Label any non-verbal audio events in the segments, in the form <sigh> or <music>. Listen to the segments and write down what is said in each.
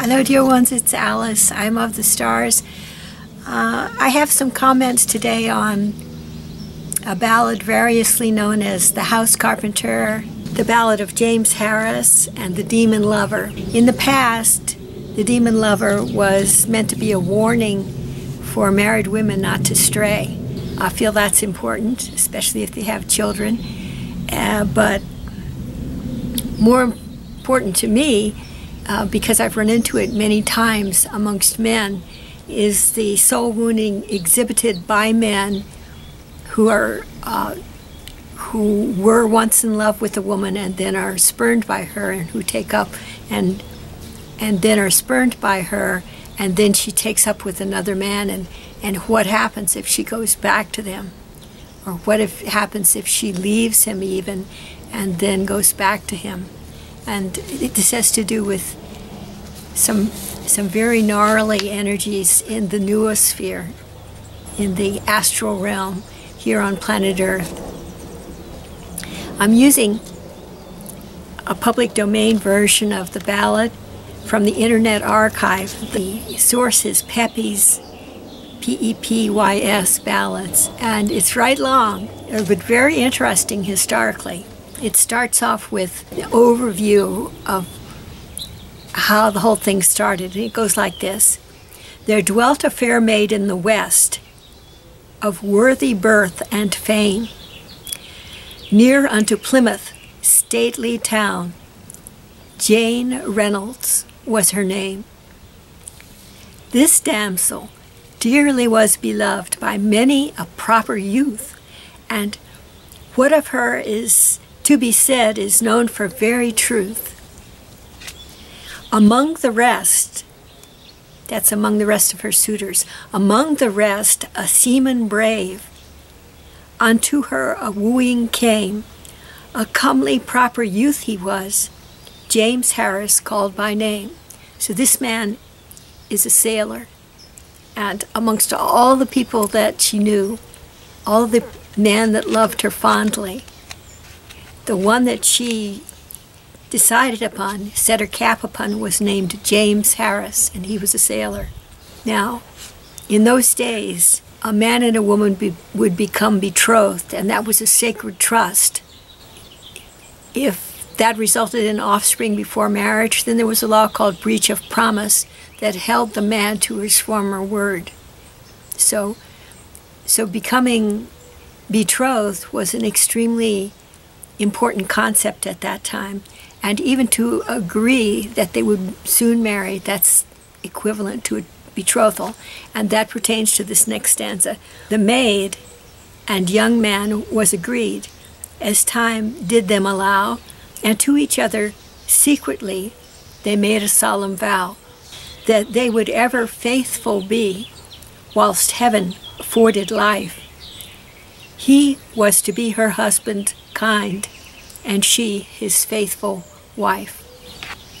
Hello, dear ones, it's Alice. I'm of the stars. Uh, I have some comments today on a ballad variously known as The House Carpenter, the ballad of James Harris, and The Demon Lover. In the past, The Demon Lover was meant to be a warning for married women not to stray. I feel that's important, especially if they have children. Uh, but more important to me uh, because I've run into it many times amongst men, is the soul wounding exhibited by men who are uh, who were once in love with a woman and then are spurned by her, and who take up and and then are spurned by her, and then she takes up with another man, and and what happens if she goes back to them, or what if happens if she leaves him even, and then goes back to him and this has to do with some some very gnarly energies in the noosphere, in the astral realm here on planet Earth. I'm using a public domain version of the ballad from the Internet Archive. The source is Pepys, P-E-P-Y-S ballads, and it's right long, but very interesting historically. It starts off with the overview of how the whole thing started. It goes like this There dwelt a fair maid in the West, of worthy birth and fame, near unto Plymouth, stately town. Jane Reynolds was her name. This damsel dearly was beloved by many a proper youth, and what of her is to be said is known for very truth. Among the rest, that's among the rest of her suitors, among the rest, a seaman brave. Unto her a wooing came, a comely proper youth he was, James Harris called by name. So this man is a sailor. And amongst all the people that she knew, all the men that loved her fondly, the one that she decided upon, set her cap upon, was named James Harris, and he was a sailor. Now, in those days, a man and a woman be, would become betrothed, and that was a sacred trust. If that resulted in offspring before marriage, then there was a law called breach of promise that held the man to his former word. So, so becoming betrothed was an extremely important concept at that time. And even to agree that they would soon marry, that's equivalent to a betrothal. And that pertains to this next stanza. The maid and young man was agreed, as time did them allow, and to each other secretly they made a solemn vow that they would ever faithful be whilst heaven afforded life. He was to be her husband kind, and she his faithful wife.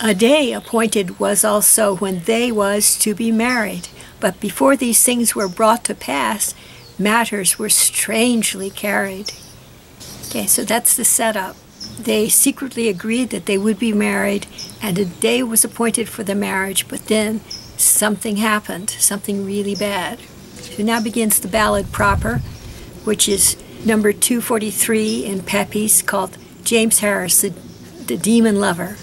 A day appointed was also when they was to be married, but before these things were brought to pass, matters were strangely carried. Okay, so that's the setup. They secretly agreed that they would be married, and a day was appointed for the marriage, but then something happened, something really bad. So now begins the ballad proper, which is number 243 in Pepys called James Harris, the, the Demon Lover.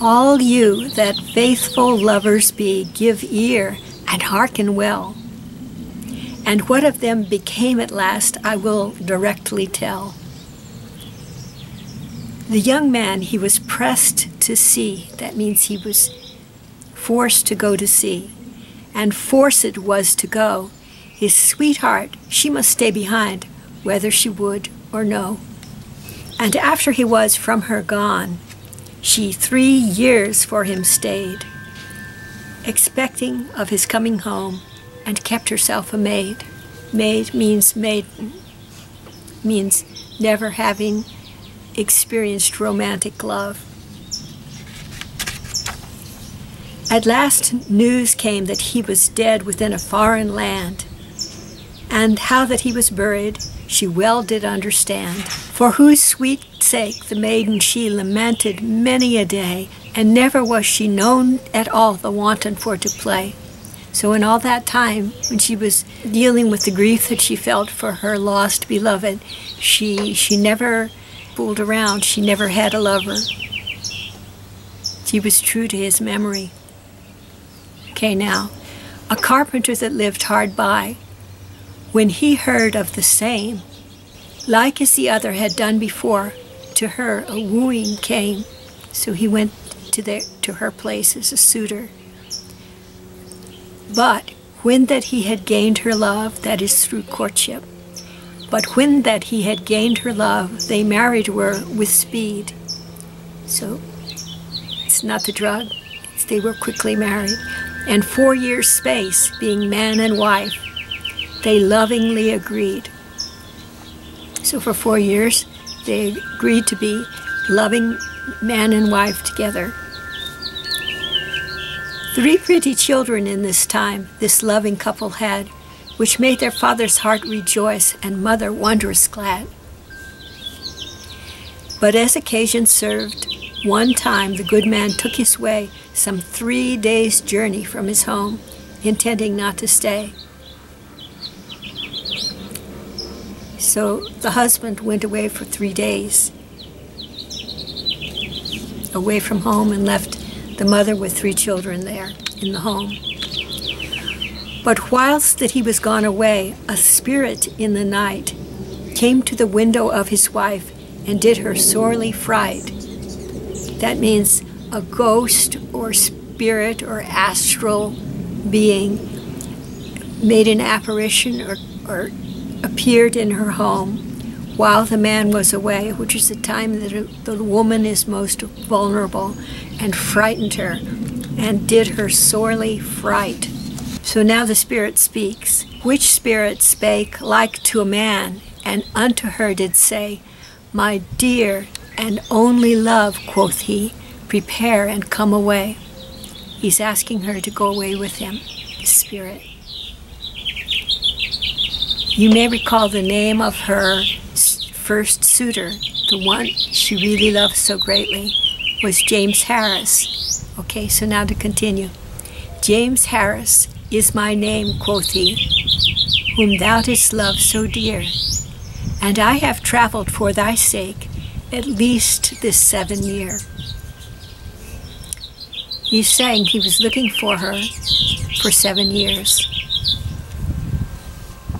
All you that faithful lovers be, give ear and hearken well. And what of them became at last, I will directly tell. The young man he was pressed to see, that means he was forced to go to sea, and forced was to go. His sweetheart, she must stay behind, whether she would or no. And after he was from her gone, she three years for him stayed, expecting of his coming home, and kept herself a maid. Maid means maiden, means never having experienced romantic love. At last news came that he was dead within a foreign land, and how that he was buried she well did understand, for whose sweet sake the maiden she lamented many a day, and never was she known at all the wanton for to play. So in all that time, when she was dealing with the grief that she felt for her lost beloved, she she never fooled around. She never had a lover. She was true to his memory. Okay, now, a carpenter that lived hard by, when he heard of the same, like as the other had done before, to her a wooing came. So he went to, their, to her place as a suitor. But when that he had gained her love, that is through courtship, but when that he had gained her love, they married her with speed. So it's not the drug, they were quickly married. And four years' space, being man and wife, they lovingly agreed. So for four years, they agreed to be loving man and wife together. Three pretty children in this time this loving couple had, which made their father's heart rejoice and mother wondrous glad. But as occasion served, one time the good man took his way some three days' journey from his home, intending not to stay. So the husband went away for three days, away from home, and left the mother with three children there in the home. But whilst that he was gone away, a spirit in the night came to the window of his wife and did her sorely fright. That means a ghost or spirit or astral being made an apparition or, or appeared in her home while the man was away, which is the time that the woman is most vulnerable, and frightened her and did her sorely fright. So now the Spirit speaks. Which Spirit spake like to a man, and unto her did say, My dear and only love, quoth he, prepare and come away. He's asking her to go away with him, the Spirit. You may recall the name of her first suitor, the one she really loved so greatly, was James Harris. Okay, so now to continue. James Harris is my name, quoth he, whom thou didst love so dear, and I have traveled for thy sake at least this seven year. He's saying he was looking for her for seven years.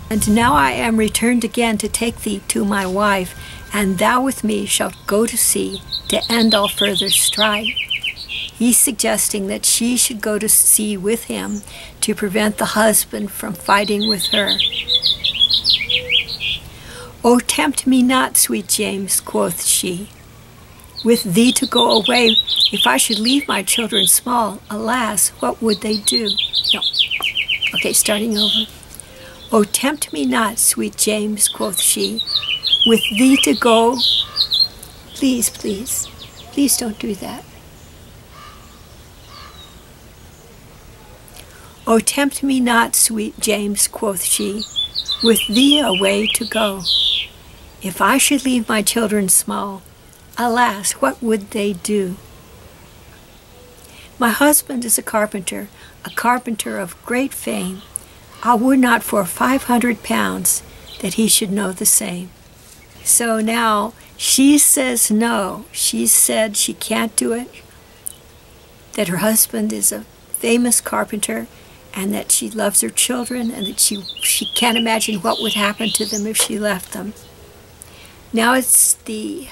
And now I am returned again to take thee to my wife, and thou with me shalt go to sea to end all further strife. He's suggesting that she should go to sea with him to prevent the husband from fighting with her. O tempt me not, sweet James, quoth she, with thee to go away. If I should leave my children small, alas, what would they do? No. Okay, starting over. O tempt me not, sweet James, quoth she, with thee to go. Please, please, please don't do that. O tempt me not, sweet James, quoth she, with thee away to go. If I should leave my children small, alas, what would they do? My husband is a carpenter, a carpenter of great fame. Ah, I would not for 500 pounds that he should know the same. So now she says no. She said she can't do it, that her husband is a famous carpenter, and that she loves her children, and that she, she can't imagine what would happen to them if she left them. Now it's the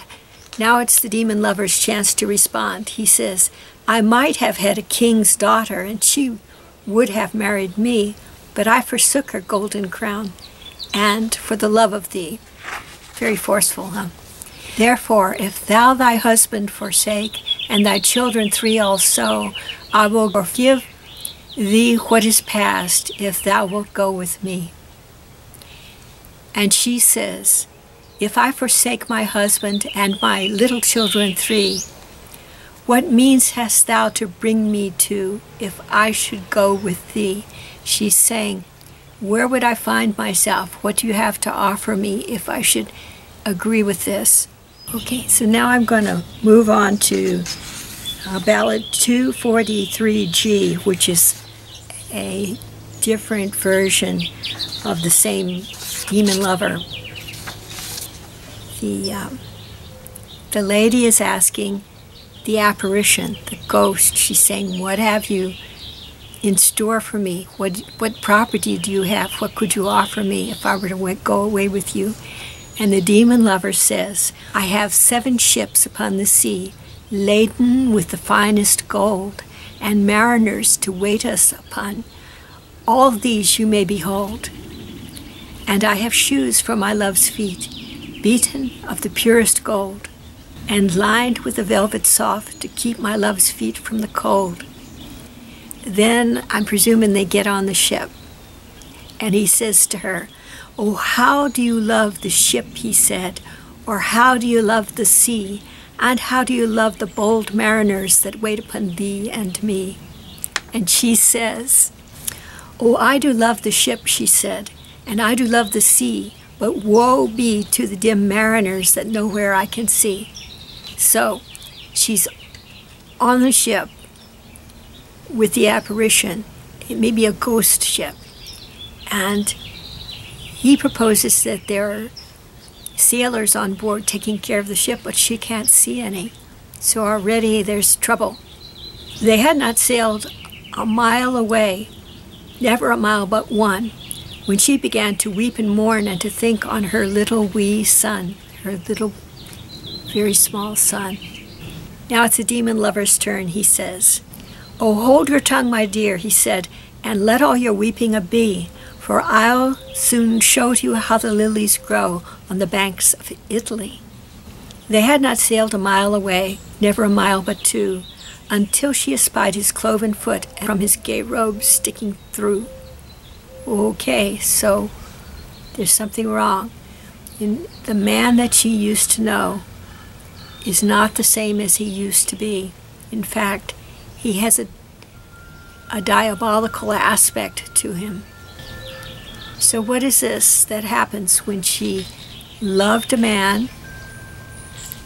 now it's the demon lover's chance to respond. He says, I might have had a king's daughter, and she would have married me, but I forsook her golden crown, and for the love of thee. Very forceful, huh? Therefore, if thou thy husband forsake, and thy children three also, I will forgive thee what is past, if thou wilt go with me. And she says, If I forsake my husband and my little children three, what means hast thou to bring me to if I should go with thee? She's saying, Where would I find myself? What do you have to offer me if I should agree with this? Okay, so now I'm going to move on to uh, ballad 243G, which is a different version of the same demon lover. The, um, the lady is asking the apparition, the ghost, she's saying, What have you in store for me? What, what property do you have? What could you offer me if I were to go away with you? And the demon lover says, I have seven ships upon the sea, laden with the finest gold, and mariners to wait us upon. All these you may behold. And I have shoes for my love's feet, beaten of the purest gold and lined with a velvet soft to keep my love's feet from the cold. Then I'm presuming they get on the ship. And he says to her, Oh, how do you love the ship, he said, or how do you love the sea, and how do you love the bold mariners that wait upon thee and me? And she says, Oh, I do love the ship, she said, and I do love the sea, but woe be to the dim mariners that nowhere I can see. So she's on the ship with the apparition. It may be a ghost ship. And he proposes that there are sailors on board taking care of the ship, but she can't see any. So already there's trouble. They had not sailed a mile away, never a mile but one, when she began to weep and mourn and to think on her little wee son, her little very small son. Now it's the demon lover's turn, he says. Oh, hold your tongue, my dear, he said, and let all your weeping be, for I'll soon show to you how the lilies grow on the banks of Italy. They had not sailed a mile away, never a mile but two, until she espied his cloven foot from his gay robe sticking through. Okay, so there's something wrong. The man that she used to know is not the same as he used to be. In fact, he has a, a diabolical aspect to him. So, what is this that happens when she loved a man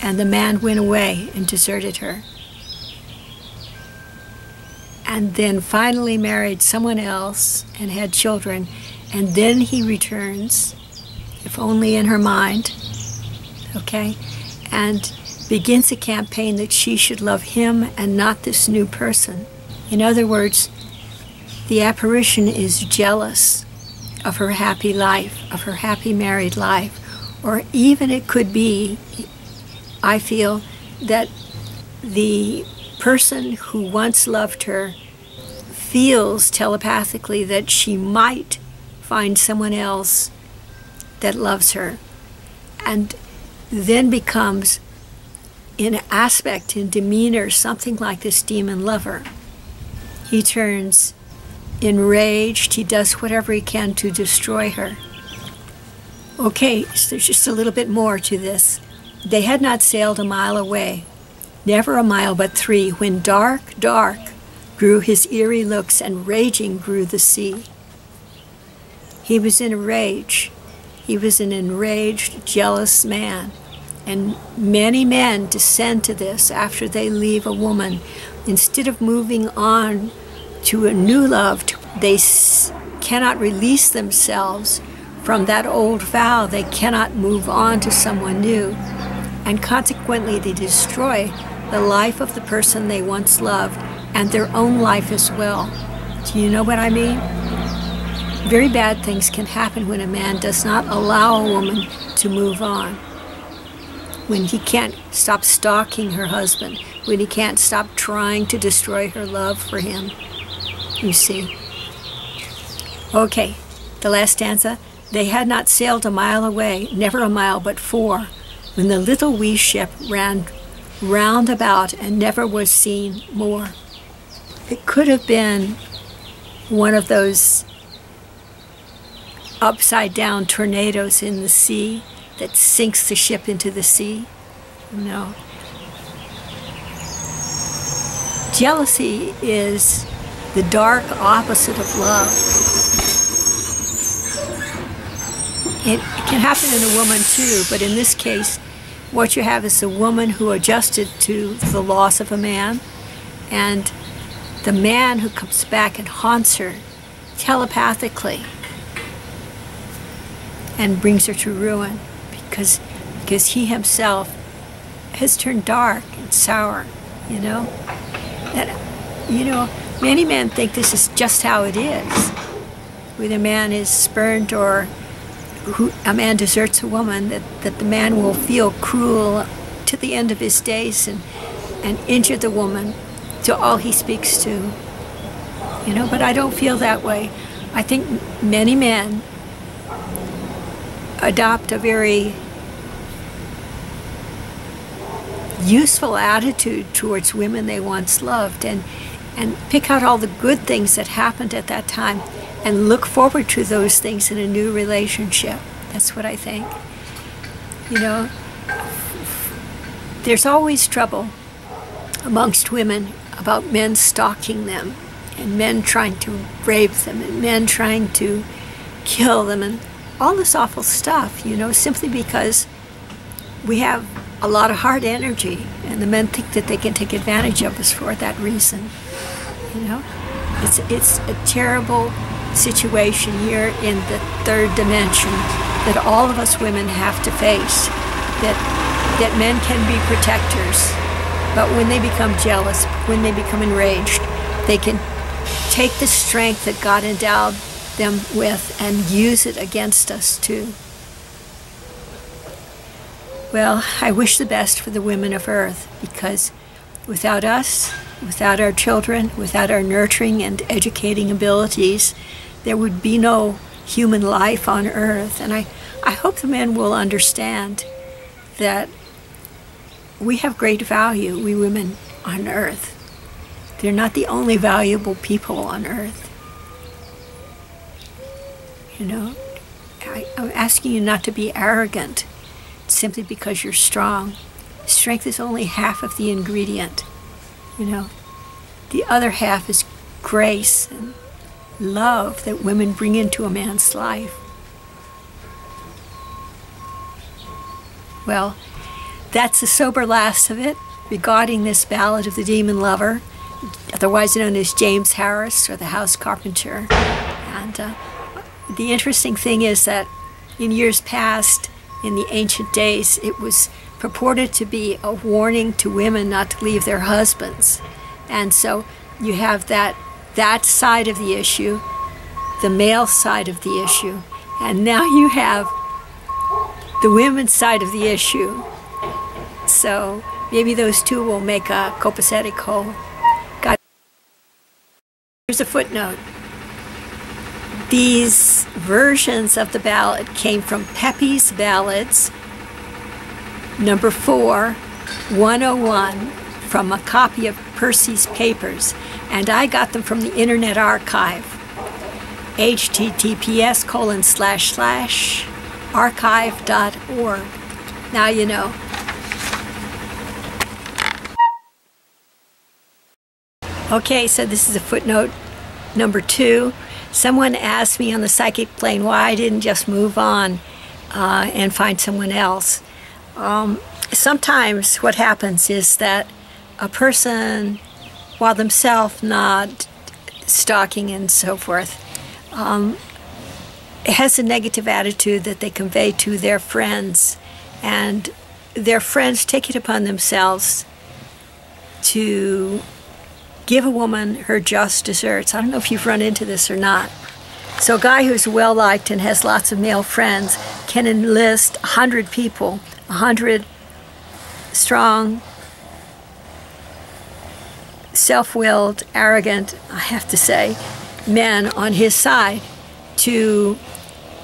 and the man went away and deserted her? And then finally married someone else and had children, and then he returns, if only in her mind, okay? And begins a campaign that she should love him and not this new person. In other words, the apparition is jealous of her happy life, of her happy married life, or even it could be, I feel, that the person who once loved her feels telepathically that she might find someone else that loves her and then becomes in aspect, in demeanor, something like this demon lover. He turns enraged, he does whatever he can to destroy her. Okay, so there's just a little bit more to this. They had not sailed a mile away, never a mile but three, when dark, dark grew his eerie looks and raging grew the sea. He was in a rage. He was an enraged, jealous man. And many men descend to this after they leave a woman. Instead of moving on to a new love, they cannot release themselves from that old vow. They cannot move on to someone new. And consequently, they destroy the life of the person they once loved and their own life as well. Do you know what I mean? Very bad things can happen when a man does not allow a woman to move on when he can't stop stalking her husband, when he can't stop trying to destroy her love for him. You see. Okay, the last stanza. They had not sailed a mile away, never a mile but four, when the little wee ship ran round about and never was seen more. It could have been one of those upside down tornadoes in the sea that sinks the ship into the sea. No. Jealousy is the dark opposite of love. It, can happen in a woman too, but in this case, what you have is a woman who adjusted to the loss of a man, and the man who comes back and haunts her telepathically and brings her to ruin because because he himself has turned dark and sour, you know? That you know, many men think this is just how it is. When a man is spurned or who, a man deserts a woman, that, that the man will feel cruel to the end of his days and, and injure the woman to all he speaks to. You know, but I don't feel that way. I think many men adopt a very useful attitude towards women they once loved and and pick out all the good things that happened at that time and look forward to those things in a new relationship. That's what I think. You know, there's always trouble amongst women about men stalking them and men trying to rape them and men trying to kill them and all this awful stuff, you know, simply because we have a lot of hard energy and the men think that they can take advantage of us for that reason. You know? It's it's a terrible situation here in the third dimension that all of us women have to face. That that men can be protectors, but when they become jealous, when they become enraged, they can take the strength that God endowed them with and use it against us too. Well, I wish the best for the women of Earth because without us, without our children, without our nurturing and educating abilities, there would be no human life on Earth. And I, I hope the men will understand that we have great value, we women on Earth. They're not the only valuable people on Earth. You know, I, I'm asking you not to be arrogant simply because you're strong. Strength is only half of the ingredient, you know. The other half is grace and love that women bring into a man's life. Well, that's the sober last of it regarding this ballad of the demon lover, otherwise known as James Harris or the house carpenter. And uh, the interesting thing is that in years past, in the ancient days, it was purported to be a warning to women not to leave their husbands. And so you have that that side of the issue, the male side of the issue, and now you have the women's side of the issue. So maybe those two will make a copacetic whole. God. Here's a footnote. These versions of the ballad came from Pepys Ballads, number 4, 101, from a copy of Percy's Papers, and I got them from the Internet Archive. https colon slash slash archive.org. Now you know. Okay, so this is a footnote number two. Someone asked me on the psychic plane why I didn't just move on uh, and find someone else. Um, sometimes what happens is that a person, while themselves not stalking and so forth, um, has a negative attitude that they convey to their friends, and their friends take it upon themselves to give a woman her just deserts. I don't know if you've run into this or not. So, a guy who's well liked and has lots of male friends can enlist 100 people, 100 strong, self willed, arrogant, I have to say, men on his side to,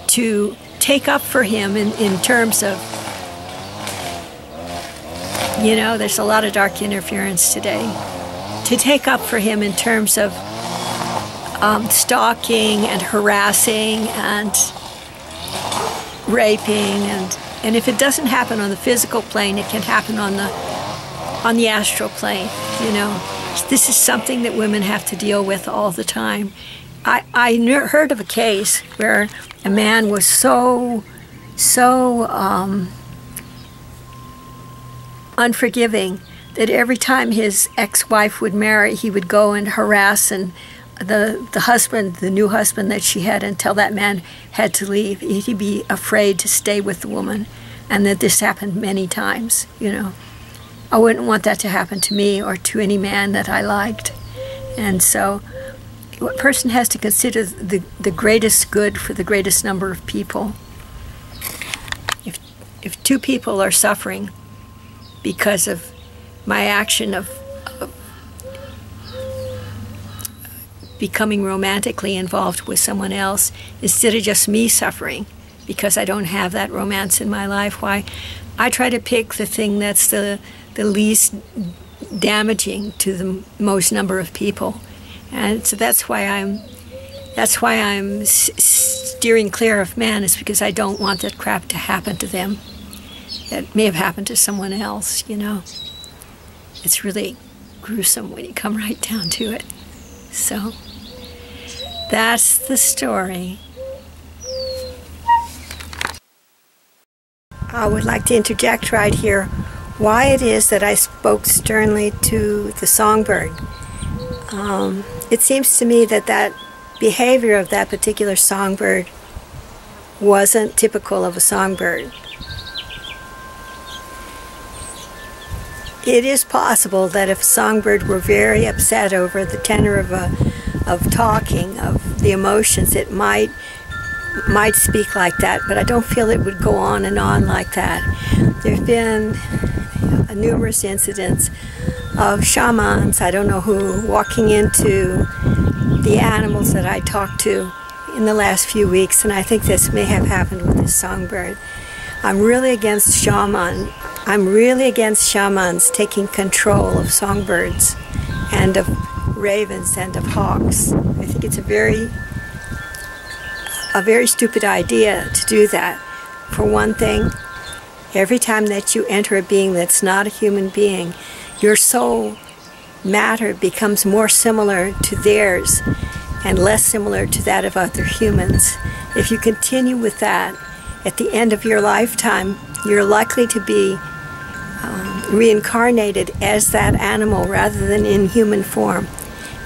to take up for him in, in terms of, you know, there's a lot of dark interference today to take up for him in terms of um, stalking and harassing and raping and and if it doesn't happen on the physical plane, it can happen on the on the astral plane. You know, this is something that women have to deal with all the time. I I heard of a case where a man was so so um, unforgiving that every time his ex-wife would marry, he would go and harass and the the husband, the new husband that she had, until that man had to leave. He'd be afraid to stay with the woman, and that this happened many times. You know, I wouldn't want that to happen to me or to any man that I liked, and so. A person has to consider the, the greatest good for the greatest number of people. If, if two people are suffering because of my action of, becoming romantically involved with someone else instead of just me suffering because I don't have that romance in my life. Why? I try to pick the thing that's the, the least damaging to the most number of people. And so that's why I'm that's why I'm steering clear of men is because I don't want that crap to happen to them. That may have happened to someone else, you know it's really gruesome when you come <laughs> right down to it. So that's the story. I would like to interject right here why it is that I spoke sternly to the songbird. Um, it seems to me that that behavior of that particular songbird wasn't typical of a songbird. It is possible that if songbird were very upset over the tenor of a, of talking, of the emotions, it might might speak like that, but I don't feel it would go on and on like that. There have been uh, numerous incidents of shamans, I don't know who, walking into the animals that I talked to in the last few weeks, and I think this may have happened with this songbird. I'm really against shaman I'm really against shamans taking control of songbirds and of ravens and of hawks. I think it's a very a very stupid idea to do that. For one thing, every time that you enter a being that's not a human being, your soul matter becomes more similar to theirs and less similar to that of other humans. If you continue with that, at the end of your lifetime, you're likely to be um, reincarnated as that animal rather than in human form.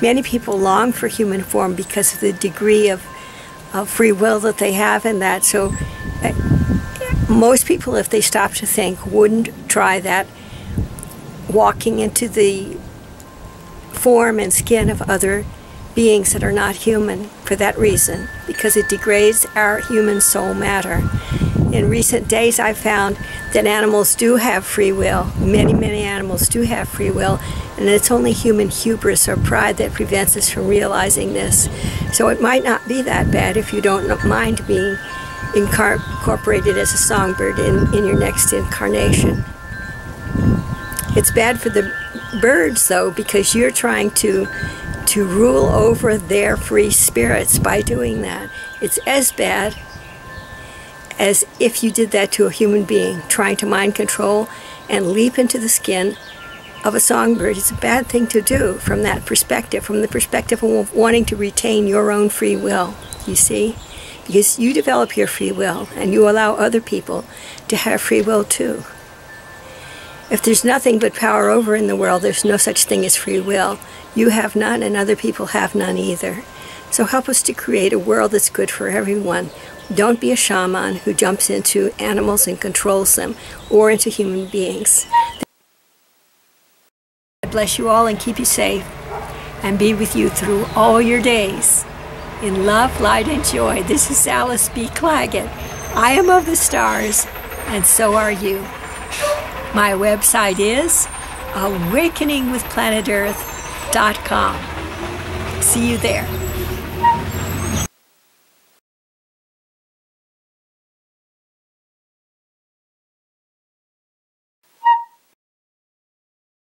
Many people long for human form because of the degree of, of free will that they have in that. So, uh, most people, if they stop to think, wouldn't try that walking into the form and skin of other beings that are not human for that reason, because it degrades our human soul matter. In recent days, I've found that animals do have free will. Many, many animals do have free will, and it's only human hubris or pride that prevents us from realizing this. So it might not be that bad if you don't mind being incorporated as a songbird in, in your next incarnation. It's bad for the birds, though, because you're trying to to rule over their free spirits by doing that. It's as bad as if you did that to a human being, trying to mind control and leap into the skin of a songbird. It's a bad thing to do from that perspective, from the perspective of wanting to retain your own free will, you see? Because you develop your free will and you allow other people to have free will too. If there's nothing but power over in the world, there's no such thing as free will. You have none and other people have none either. So help us to create a world that's good for everyone, don't be a shaman who jumps into animals and controls them or into human beings. God bless you all and keep you safe and be with you through all your days. In love, light, and joy, this is Alice B. Clagett. I am of the stars, and so are you. My website is awakeningwithplanetearth.com. See you there.